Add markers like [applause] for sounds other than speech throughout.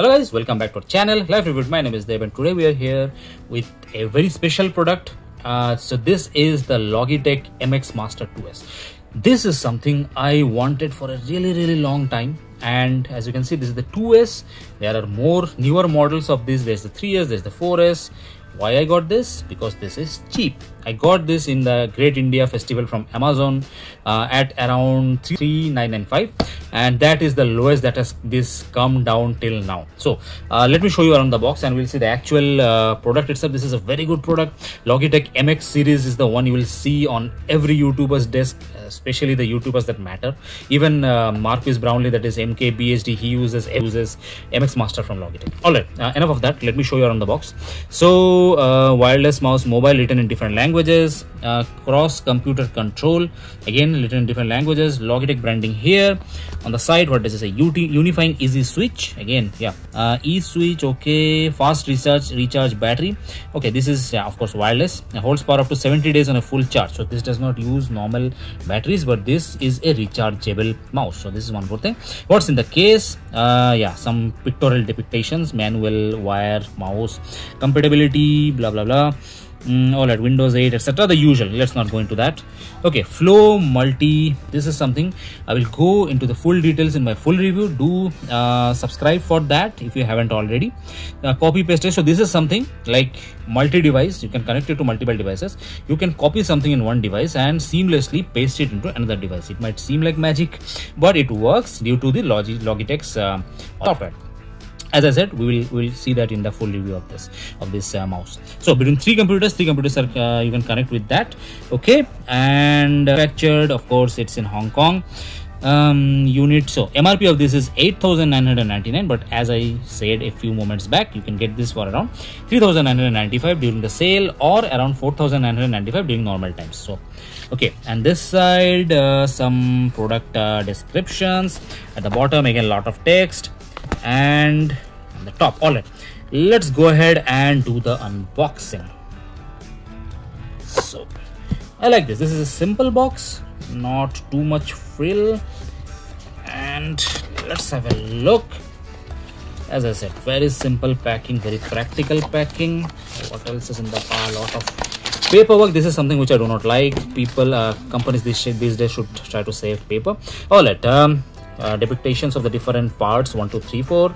Hello guys, welcome back to our channel Life Review. My name is Dev and today we are here with a very special product. Uh, so this is the Logitech MX Master 2S. This is something I wanted for a really really long time and as you can see this is the 2S. There are more newer models of this. There's the 3S, there's the 4S. Why I got this? Because this is cheap. I got this in the Great India Festival from Amazon uh, at around 3995 and that is the lowest that has this come down till now. So uh, let me show you around the box and we'll see the actual uh, product itself. This is a very good product. Logitech mx series is the one you will see on every youtuber's desk especially the youtubers that matter. Even uh, marques brownlee that is mk bhd he uses uses mx master from logitech. All right uh, enough of that. Let me show you around the box. So Uh, wireless mouse mobile written in different languages uh, cross computer control. Again written in different languages. Logitech branding here. On the side what does it say? Unifying easy switch. Again yeah. Uh, e switch okay. Fast recharge recharge battery. Okay this is yeah, of course wireless. It holds power up to 70 days on a full charge. So this does not use normal batteries but this is a rechargeable mouse. So this is one good thing. What's in the case? Uh, yeah some pictorial depictions manual wire mouse. Compatibility blah blah blah mm, all at windows 8 etc the usual. Let's not go into that. Okay flow multi this is something. I will go into the full details in my full review. Do uh, subscribe for that if you haven't already. Uh, copy paste so this is something like multi device. You can connect it to multiple devices. You can copy something in one device and seamlessly paste it into another device. It might seem like magic but it works due to the logitech's uh, software as i said we will we'll see that in the full review of this of this uh, mouse. So between three computers three computers are uh, you can connect with that. Okay? And uh, manufactured of course it's in hong kong. Um unit so mrp of this is 8999 but as i said a few moments back you can get this for around 3995 during the sale or around 4995 during normal times. So okay. And this side uh, some product uh, descriptions. At the bottom again a lot of text and on the top. All right. Let's go ahead and do the unboxing. So i like this. This is a simple box not too much frill. And let's have a look. As i said very simple packing very practical packing. What else is in the pile? Lot of paperwork. This is something which i do not like. People uh, companies these, these days should try to save paper. All right um uh, depictions of the different parts one two three four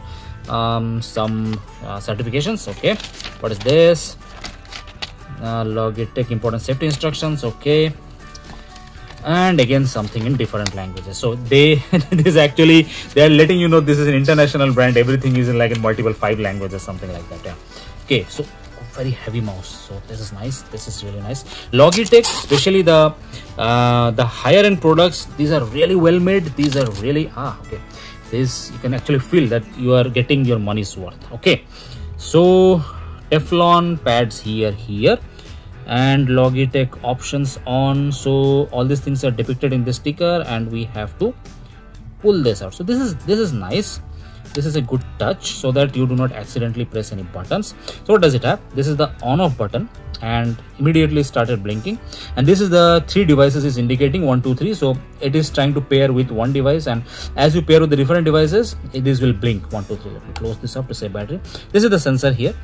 um, some uh, certifications okay. What is this? Uh, logitech important safety instructions okay. And again something in different languages. So they [laughs] this actually they are letting you know this is an international brand. Everything is in like in multiple five languages something like that yeah. Okay so very heavy mouse so this is nice. This is really nice. Logitech especially the uh, the higher end products these are really well made. These are really ah okay. This you can actually feel that you are getting your money's worth okay. So teflon pads here here and logitech options on. So all these things are depicted in the sticker and we have to pull this out. So this is this is nice this is a good touch so that you do not accidentally press any buttons. So what does it have? This is the on off button and immediately started blinking. And this is the three devices is indicating one two three. So it is trying to pair with one device. And as you pair with the different devices this will blink. One two three. Let me close this up to say battery. This is the sensor here.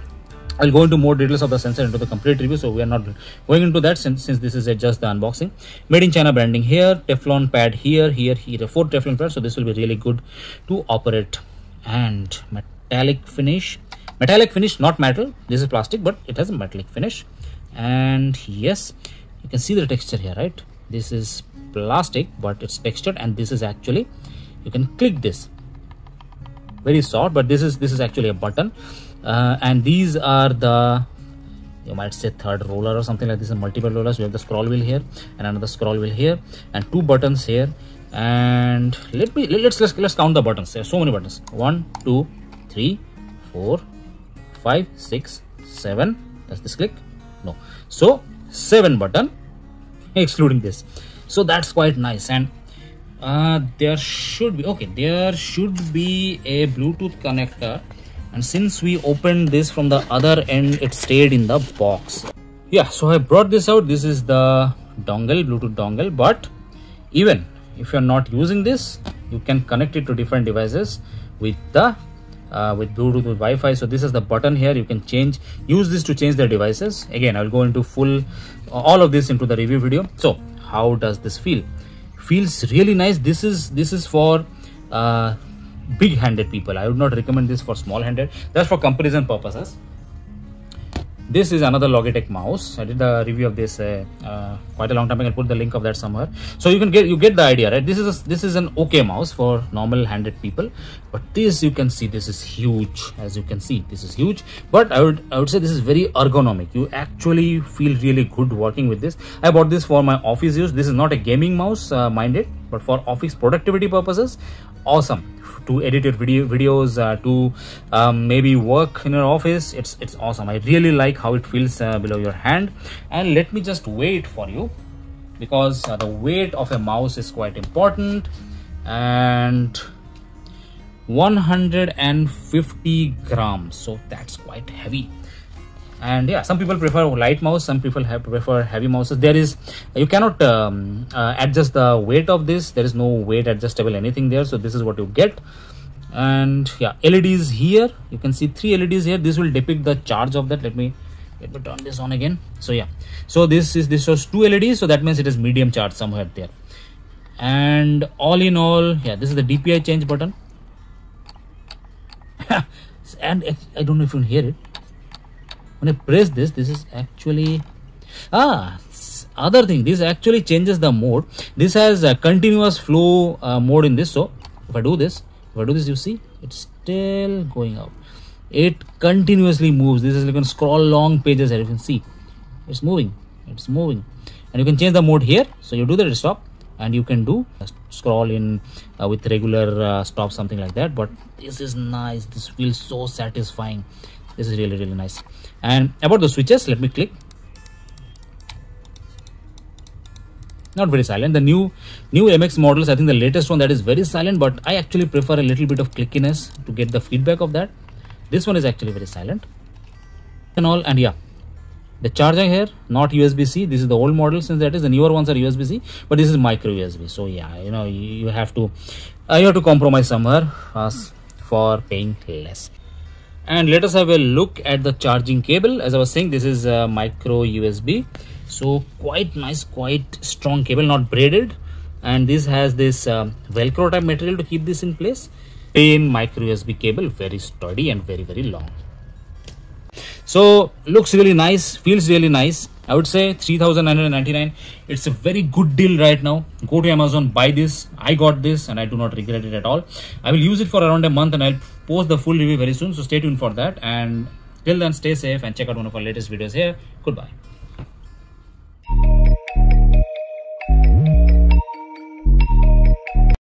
I'll go into more details of the sensor into the complete review. So we are not going into that since, since this is a, just the unboxing. Made in China branding here. Teflon pad here here here. Four Teflon pads. So this will be really good to operate and metallic finish. Metallic finish not metal. This is plastic but it has a metallic finish. And yes you can see the texture here right? This is plastic but it's textured and this is actually you can click this. Very soft but this is this is actually a button. Uh, and these are the you might say third roller or something like this. And multiple rollers. We have the scroll wheel here and another scroll wheel here. And two buttons here and let me let's let's, let's count the buttons. There are so many buttons. One two three four five six seven. Does this click? No. So seven button [laughs] excluding this. So that's quite nice. And uh, there should be okay there should be a bluetooth connector. And since we opened this from the other end it stayed in the box. Yeah so i brought this out. This is the dongle bluetooth dongle. But even if you're not using this you can connect it to different devices with the uh, with Bluetooth with Wi-Fi. So this is the button here. You can change, use this to change the devices. Again, I'll go into full, all of this into the review video. So how does this feel? Feels really nice. This is this is for uh, big-handed people. I would not recommend this for small-handed. That's for comparison purposes this is another Logitech mouse. I did a review of this uh, uh, quite a long time. Ago. I can put the link of that somewhere. So you can get you get the idea, right? This is a, this is an okay mouse for normal handed people, but this you can see this is huge. As you can see, this is huge. But I would I would say this is very ergonomic. You actually feel really good working with this. I bought this for my office use. This is not a gaming mouse, uh, minded, but for office productivity purposes, awesome to edit your video videos uh, to um, maybe work in your office. It's it's awesome. I really like how it feels uh, below your hand. And let me just wait for you because uh, the weight of a mouse is quite important. And 150 grams. So that's quite heavy and yeah some people prefer light mouse some people have prefer heavy mouses. There is you cannot um, uh, adjust the weight of this. There is no weight adjustable anything there. So this is what you get. And yeah leds here. You can see three leds here. This will depict the charge of that. Let me let me turn this on again. So yeah. So this is this shows two leds so that means it is medium charge somewhere there. And all in all yeah this is the dpi change button. [laughs] And i don't know if you can hear it when I press this this is actually ah other thing. This actually changes the mode. This has a continuous flow uh, mode in this. So if I do this if I do this you see it's still going up. It continuously moves. This is you can scroll long pages here you can see. It's moving. It's moving. And you can change the mode here. So you do the stop and you can do scroll in uh, with regular uh, stop something like that. But this is nice. This feels so satisfying this is really really nice. And about the switches let me click. Not very silent. The new new mx models i think the latest one that is very silent but i actually prefer a little bit of clickiness to get the feedback of that. This one is actually very silent. And all and yeah. The charger here not usb-c this is the old model since that is the newer ones are usb-c but this is micro usb so yeah you know you, you have to uh, you have to compromise somewhere uh, for paying less and let us have a look at the charging cable. As i was saying this is a micro usb so quite nice quite strong cable not braided. And this has this um, velcro type material to keep this in place. In micro usb cable very sturdy and very very long. So looks really nice feels really nice I would say 3999 it's a very good deal right now. Go to Amazon buy this. I got this and I do not regret it at all. I will use it for around a month and I'll post the full review very soon. So stay tuned for that. And till then stay safe and check out one of our latest videos here. Goodbye